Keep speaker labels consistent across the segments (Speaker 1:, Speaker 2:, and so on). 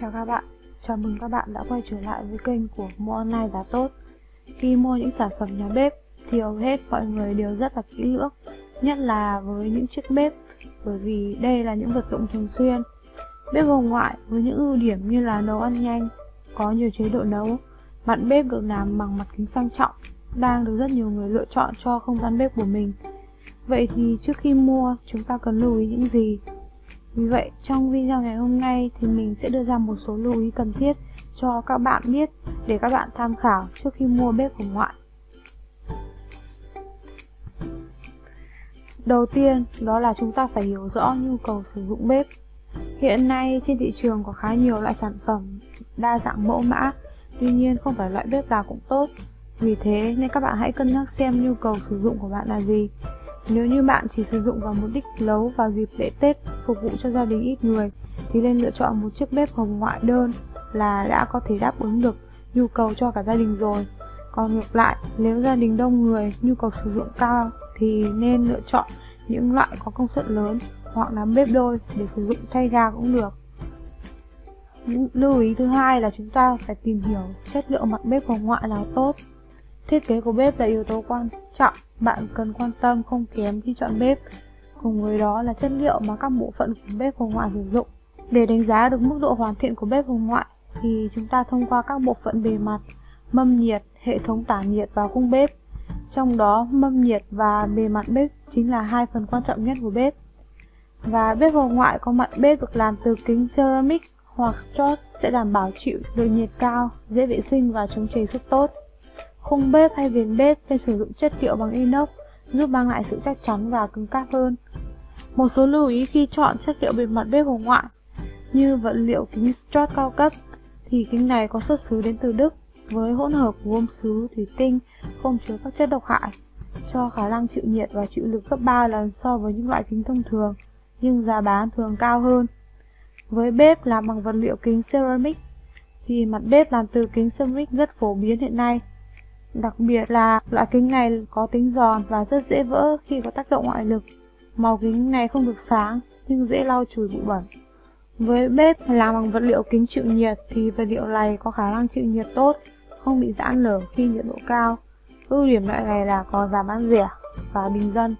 Speaker 1: Chào các bạn, chào mừng các bạn đã quay trở lại với kênh của Mua Online Giá Tốt. Khi mua những sản phẩm nhà bếp thì hầu hết mọi người đều rất là kỹ lưỡng Nhất là với những chiếc bếp bởi vì đây là những vật dụng thường xuyên. Bếp hồng ngoại với những ưu điểm như là nấu ăn nhanh, có nhiều chế độ nấu Mặt bếp được làm bằng mặt kính sang trọng đang được rất nhiều người lựa chọn cho không gian bếp của mình. Vậy thì trước khi mua chúng ta cần lưu ý những gì? Vì vậy, trong video ngày hôm nay thì mình sẽ đưa ra một số lưu ý cần thiết cho các bạn biết để các bạn tham khảo trước khi mua bếp của ngoại. Đầu tiên, đó là chúng ta phải hiểu rõ nhu cầu sử dụng bếp. Hiện nay trên thị trường có khá nhiều loại sản phẩm đa dạng mẫu mã, tuy nhiên không phải loại bếp nào cũng tốt. Vì thế nên các bạn hãy cân nhắc xem nhu cầu sử dụng của bạn là gì nếu như bạn chỉ sử dụng vào mục đích nấu vào dịp lễ Tết phục vụ cho gia đình ít người thì nên lựa chọn một chiếc bếp hồng ngoại đơn là đã có thể đáp ứng được nhu cầu cho cả gia đình rồi. Còn ngược lại, nếu gia đình đông người, nhu cầu sử dụng cao thì nên lựa chọn những loại có công suất lớn hoặc là bếp đôi để sử dụng thay ga cũng được. Những lưu ý thứ hai là chúng ta phải tìm hiểu chất lượng mặt bếp hồng ngoại nào tốt. Thiết kế của bếp là yếu tố quan trọng bạn cần quan tâm không kém khi chọn bếp. Cùng với đó là chất liệu mà các bộ phận của bếp hồng ngoại sử dụng. Để đánh giá được mức độ hoàn thiện của bếp hồng ngoại thì chúng ta thông qua các bộ phận bề mặt, mâm nhiệt, hệ thống tản nhiệt và khung bếp. Trong đó mâm nhiệt và bề mặt bếp chính là hai phần quan trọng nhất của bếp. Và bếp hồng ngoại có mặt bếp được làm từ kính ceramic hoặc strut sẽ đảm bảo chịu được nhiệt cao, dễ vệ sinh và chống cháy xước tốt. Khung bếp hay viền bếp nên sử dụng chất liệu bằng inox, giúp mang lại sự chắc chắn và cứng cáp hơn. Một số lưu ý khi chọn chất liệu bề mặt bếp hồng ngoại, như vật liệu kính strut cao cấp, thì kính này có xuất xứ đến từ Đức với hỗn hợp gốm sứ, thủy tinh, không chứa các chất độc hại, cho khả năng chịu nhiệt và chịu lực gấp 3 lần so với những loại kính thông thường, nhưng giá bán thường cao hơn. Với bếp làm bằng vật liệu kính ceramic, thì mặt bếp làm từ kính ceramic rất phổ biến hiện nay Đặc biệt là loại kính này có tính giòn và rất dễ vỡ khi có tác động ngoại lực. Màu kính này không được sáng nhưng dễ lau chùi bụi bẩn. Với bếp làm bằng vật liệu kính chịu nhiệt thì vật liệu này có khả năng chịu nhiệt tốt, không bị giãn nở khi nhiệt độ cao. Ưu điểm loại này là có giá bán rẻ và bình dân.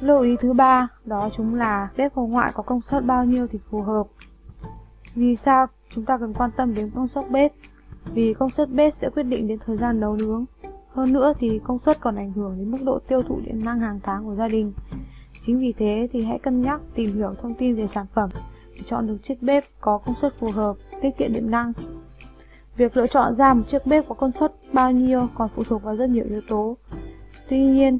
Speaker 1: Lưu ý thứ ba đó chúng là bếp hồng ngoại có công suất bao nhiêu thì phù hợp. Vì sao chúng ta cần quan tâm đến công suất bếp? Vì công suất bếp sẽ quyết định đến thời gian nấu nướng. Hơn nữa thì công suất còn ảnh hưởng đến mức độ tiêu thụ điện năng hàng tháng của gia đình. Chính vì thế thì hãy cân nhắc tìm hiểu thông tin về sản phẩm để chọn được chiếc bếp có công suất phù hợp, tiết kiệm điện năng. Việc lựa chọn ra một chiếc bếp có công suất bao nhiêu còn phụ thuộc vào rất nhiều yếu tố. Tuy nhiên,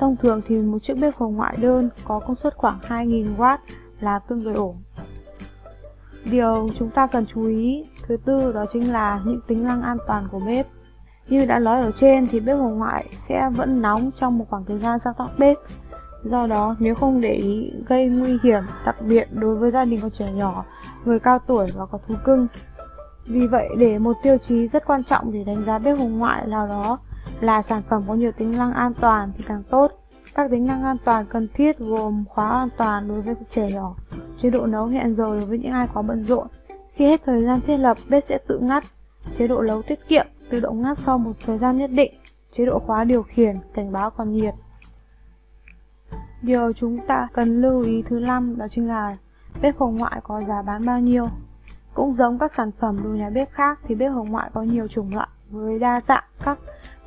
Speaker 1: thông thường thì một chiếc bếp hồng ngoại đơn có công suất khoảng 2.000W là tương đối ổn. Điều chúng ta cần chú ý thứ tư đó chính là những tính năng an toàn của bếp. Như đã nói ở trên thì bếp hồng ngoại sẽ vẫn nóng trong một khoảng thời gian sau tắt bếp. Do đó, nếu không để ý gây nguy hiểm, đặc biệt đối với gia đình có trẻ nhỏ, người cao tuổi và có thú cưng. Vì vậy, để một tiêu chí rất quan trọng để đánh giá bếp hồng ngoại nào đó là sản phẩm có nhiều tính năng an toàn thì càng tốt. Các tính năng an toàn cần thiết gồm khóa an toàn đối với trẻ nhỏ, chế độ nấu hẹn giờ đối với những ai quá bận rộn. Khi hết thời gian thiết lập, bếp sẽ tự ngắt, chế độ nấu tiết kiệm, tự động ngắt sau một thời gian nhất định, chế độ khóa điều khiển, cảnh báo còn nhiệt. Điều chúng ta cần lưu ý thứ năm đó chính là bếp hồng ngoại có giá bán bao nhiêu. Cũng giống các sản phẩm đồ nhà bếp khác thì bếp hồng ngoại có nhiều chủng loại với đa dạng các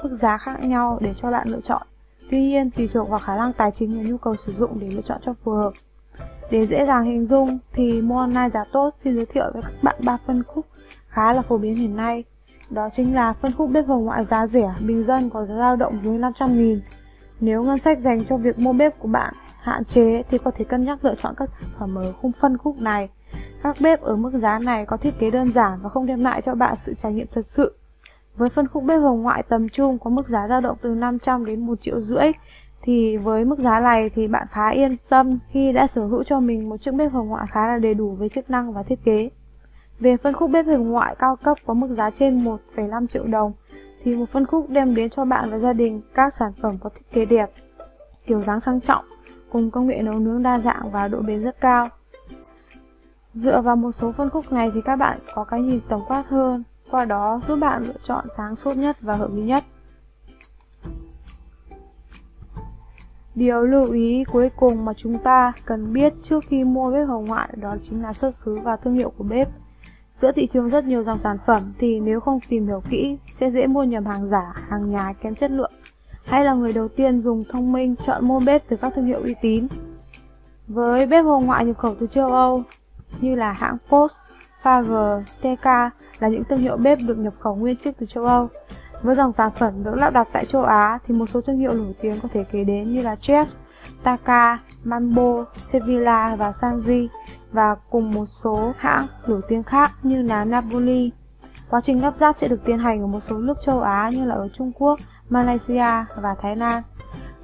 Speaker 1: mức giá khác nhau để cho bạn lựa chọn. Tuy nhiên, tùy thuộc vào khả năng tài chính và nhu cầu sử dụng để lựa chọn cho phù hợp. Để dễ dàng hình dung thì mua online giá tốt xin giới thiệu với các bạn ba phân khúc khá là phổ biến hiện nay. Đó chính là phân khúc bếp hồng ngoại giá rẻ, bình dân có giá dao động dưới 500 nghìn. Nếu ngân sách dành cho việc mua bếp của bạn hạn chế thì có thể cân nhắc lựa chọn các sản phẩm ở khung phân khúc này. Các bếp ở mức giá này có thiết kế đơn giản và không đem lại cho bạn sự trải nghiệm thật sự với phân khúc bếp hồng ngoại tầm trung có mức giá dao động từ 500 đến 1 triệu rưỡi thì với mức giá này thì bạn khá yên tâm khi đã sở hữu cho mình một chiếc bếp hồng ngoại khá là đầy đủ với chức năng và thiết kế. Về phân khúc bếp hồng ngoại cao cấp có mức giá trên 1,5 triệu đồng thì một phân khúc đem đến cho bạn và gia đình các sản phẩm có thiết kế đẹp, kiểu dáng sang trọng cùng công nghệ nấu nướng đa dạng và độ bền rất cao. Dựa vào một số phân khúc này thì các bạn có cái nhìn tổng quát hơn, qua đó giúp bạn lựa chọn sáng suốt nhất và hợp lý nhất. Điều lưu ý cuối cùng mà chúng ta cần biết trước khi mua bếp hồng ngoại đó chính là xuất xứ và thương hiệu của bếp. Giữa thị trường rất nhiều dòng sản phẩm thì nếu không tìm hiểu kỹ sẽ dễ mua nhầm hàng giả, hàng nhái kém chất lượng. Hay là người đầu tiên dùng thông minh chọn mua bếp từ các thương hiệu uy tín. Với bếp hồng ngoại nhập khẩu từ châu Âu như là hãng Post, Fager, TK là những thương hiệu bếp được nhập khẩu nguyên chiếc từ châu Âu. Với dòng sản phẩm được lắp đặt tại châu Á thì một số thương hiệu nổi tiếng có thể kể đến như là Chef, Taka, Mambo, Sevilla và Sanji và cùng một số hãng nổi tiếng khác như là Napoli. Quá trình lắp ráp sẽ được tiến hành ở một số nước châu Á như là ở Trung Quốc, Malaysia và Thái Lan.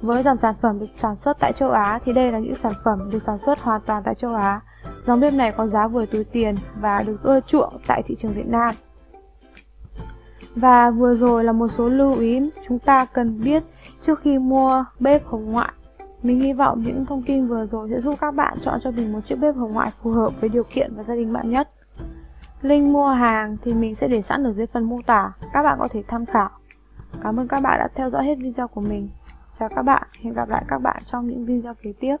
Speaker 1: Với dòng sản phẩm được sản xuất tại châu Á thì đây là những sản phẩm được sản xuất hoàn toàn tại châu Á. Dòng bếp này có giá vừa túi tiền và được ưa chuộng tại thị trường Việt Nam. Và vừa rồi là một số lưu ý chúng ta cần biết trước khi mua bếp hồng ngoại. Mình hy vọng những thông tin vừa rồi sẽ giúp các bạn chọn cho mình một chiếc bếp hồng ngoại phù hợp với điều kiện và gia đình bạn nhất. Link mua hàng thì mình sẽ để sẵn ở dưới phần mô tả, các bạn có thể tham khảo. Cảm ơn các bạn đã theo dõi hết video của mình. Chào các bạn, hẹn gặp lại các bạn trong những video kế tiếp.